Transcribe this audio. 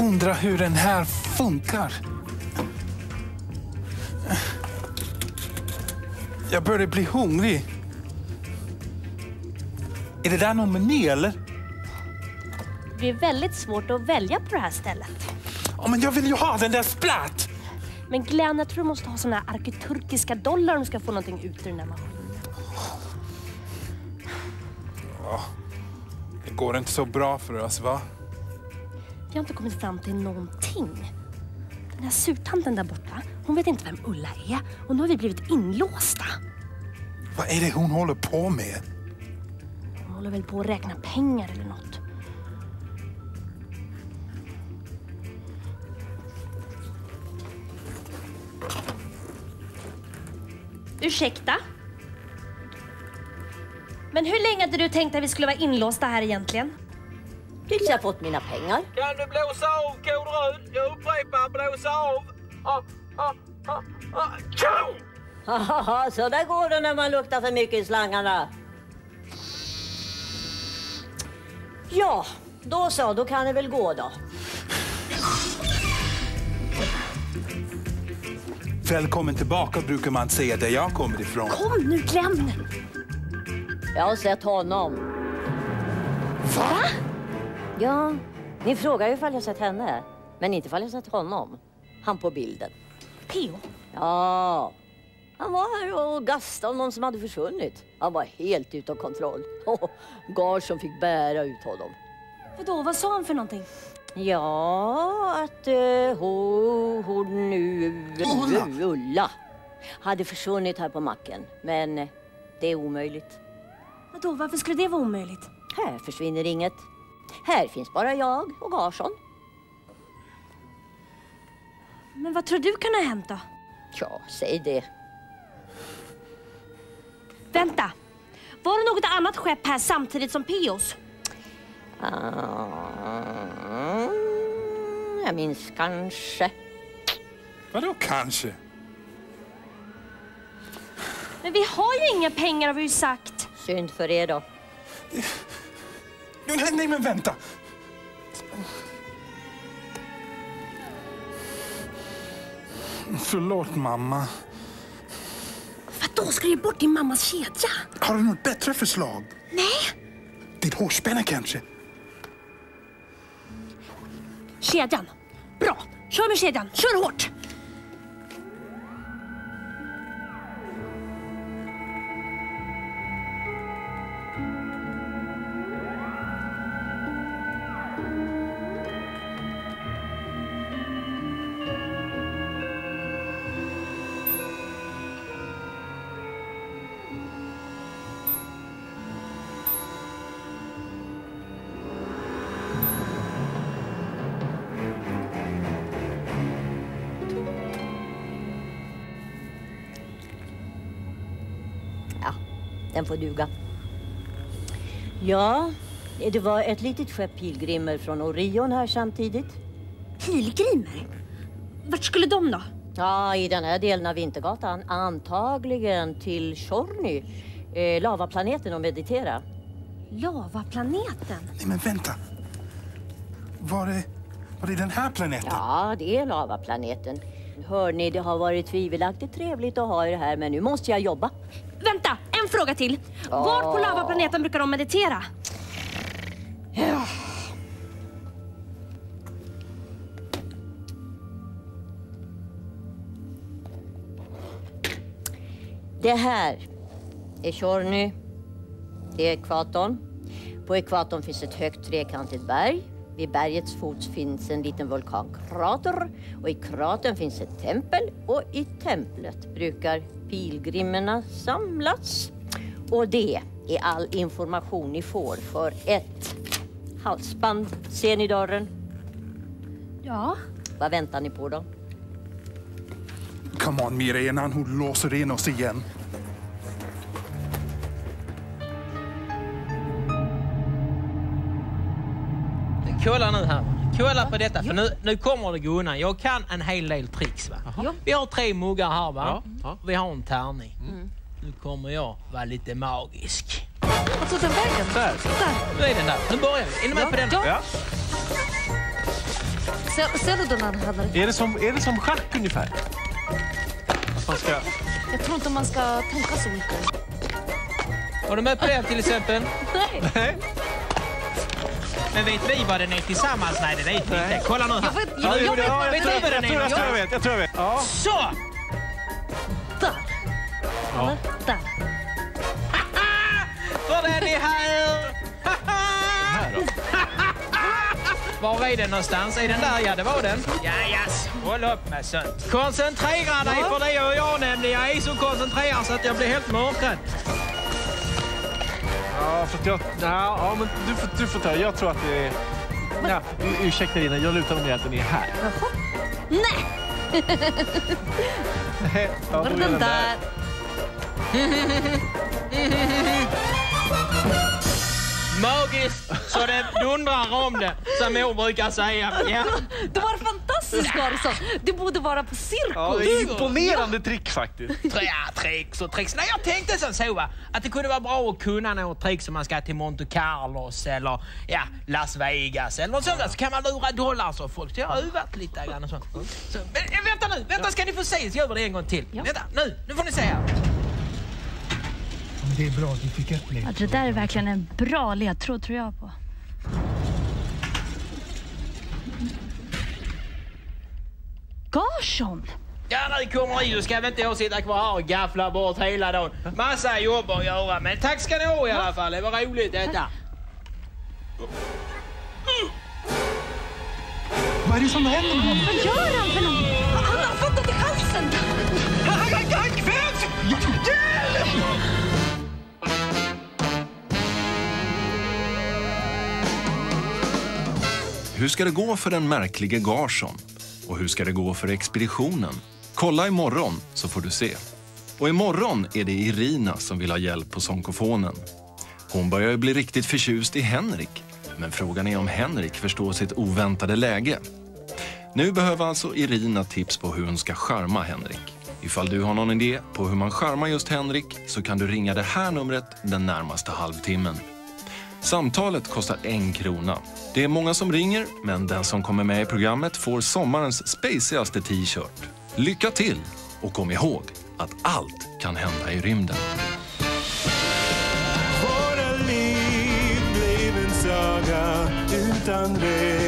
undrar hur den här funkar. Jag börjar bli hungrig. Är det där någon meny eller? Det är väldigt svårt att välja på det här stället. Ja, men jag vill ju ha den där splatt! Men Glenn, jag tror du måste ha såna här arketurkiska dollar om du ska få någonting ut ur den här maskinen. Det går inte så bra för oss, va? Vi har inte kommit fram till någonting. Den här surtanten där borta, hon vet inte vem Ulla är och nu har vi blivit inlåsta. Vad är det hon håller på med? Hon håller väl på att räkna pengar eller något. Ursäkta? Men hur länge hade du tänkt att vi skulle vara inlåsta här egentligen? Tills jag fått mina pengar. Kan du blåsa av kod röd? Jag upprepar, blåsa av. Ah, ah, ah, ah. Haha, så där går det när man luktar för mycket i slangarna. Ja, då så, då kan det väl gå då. Välkommen tillbaka brukar man säga där jag kommer ifrån. Kom nu Glenn! Jag har sett honom. Va? Ja, ni frågar ju ifall jag sett henne. Men inte ifall jag sett honom. Han på bilden. P.O. Ja, han var här och gastade om någon som hade försvunnit. Han var helt utom kontroll. Oh, Gard som fick bära ut honom. Vadå, vad sa han för någonting? Ja, att uh, hon, hon nu... Ulla. Ulla hade försvunnit här på macken. Men eh, det är omöjligt. Vadå, varför skulle det vara omöjligt? Här försvinner inget. Här finns bara jag och Garsson. Men vad tror du kan ha hänt då? Ja, säg det. Vänta! Var det något annat skepp här samtidigt som Pios? Ah, jag minns kanske. Vadå kanske? Men vi har ju inga pengar har vi ju sagt. Synd för er då. Nej, nej men vänta! Förlåt mamma. Vadå, ska du ge bort din mammas kedja? Har du något bättre förslag? Nej! Ditt hårspänne kanske? Kedjan. Bra, kör med kedjan. Kör hårt! Den får duga. Ja, det var ett litet skepp pilgrimer från Orion här samtidigt. Pilgrimer? Vart skulle de då? Ja, i den här delen av Vintergatan. Antagligen till Tjorny, eh, lavaplaneten och meditera. Lavaplaneten? Nej men vänta. Var det, var det den här planeten? Ja, det är lavaplaneten. Hör ni, det har varit tvivelaktigt trevligt att ha er här, men nu måste jag jobba. Vänta, en fråga till. Var på lavaplaneten brukar de meditera? Det här är Tjorny. Det är ekvatorn. På ekvatorn finns ett högt trekantigt berg. Vid bergets fot finns en liten vulkankrater och i kratern finns ett tempel och i templet brukar pilgrimerna samlas. Och det är all information ni får för ett halsband. Ser ni dörren? Ja. Vad väntar ni på då? Come on Mira, innan hon låser in oss igen. Kolla nu här. Kolla på detta, för nu, nu kommer det gå undan. Jag kan en hel del tricks. Va? Vi har tre muggar här, va? Vi har en tärning. Nu kommer jag vara lite magisk. Alltså den vägen? Där. Nu är den där. Nu börjar vi. Är ni med på den? Ja. Ser, ser du den här handen? Är det som, är det som schack ungefär? Att man ska... Jag tror inte man ska tänka så mycket. Har du med på det till exempel? Nej. Men vet vi vad den är tillsammans? Nej, det vet vi inte. Kolla nu Jag här. vet, Ja, jag, jag vet jag, vet jag, tror, jag, tror jag vet. Jag tror jag vet. Ja. Så! Där. Ja. Där. För den är här! Var är den någonstans? Är den där? Ja, det var den. Ja, yes. Håll upp med sånt. Koncentrera dig för det gör jag nämligen. Jag är så koncentrerad så att jag blir helt mörkrädd. Ja, för att jag... Ja, ja, men du får, du får ta. Jag tror att det är... Ja, ursäkta Lina, jag lutar mer att den är här. Jaha. Nej, Nej, ja, då är den där? Magiskt så det dundrar om det, som mor brukar säga. Ja. Karlsson. Det borde vara på cirkus. Ja, det är imponerande trick faktiskt. Ja, tricks och tricks. Nej, jag tänkte som så va, att det kunde vara bra att kunna något trick som man ska till Monte Carlos eller ja, Las Vegas eller något sånt där. Så kan man lura dollars och folk. Så jag har övat lite grann och sånt. Så, men, eh, vänta nu, vänta ska ni få se så gör vi det en gång till. Ja. Vänta, nu, nu får ni se här. Det är bra, du fick ett Ja, det där är verkligen en bra ledtråd tror jag på. Garsson! Ja, nu kommer ni. Då ska väl inte jag sitta kvar här och gaffla bort hela dagen. Massa jobb att göra, men tack ska ni ha i alla fall. Det var roligt detta. Vad är det som händer med honom? Vad gör han för någonting? Han har fått i halsen. Hur ska det gå för den märklige Garsson? Och hur ska det gå för expeditionen? Kolla imorgon så får du se. Och imorgon är det Irina som vill ha hjälp på sonkofonen. Hon börjar ju bli riktigt förtjust i Henrik. Men frågan är om Henrik förstår sitt oväntade läge. Nu behöver alltså Irina tips på hur hon ska charma Henrik. Ifall du har någon idé på hur man charmar just Henrik så kan du ringa det här numret den närmaste halvtimmen. Samtalet kostar en krona. Det är många som ringer, men den som kommer med i programmet får sommarens spacigaste t-shirt. Lycka till! Och kom ihåg att allt kan hända i rymden. Våra liv blev en saga utan väg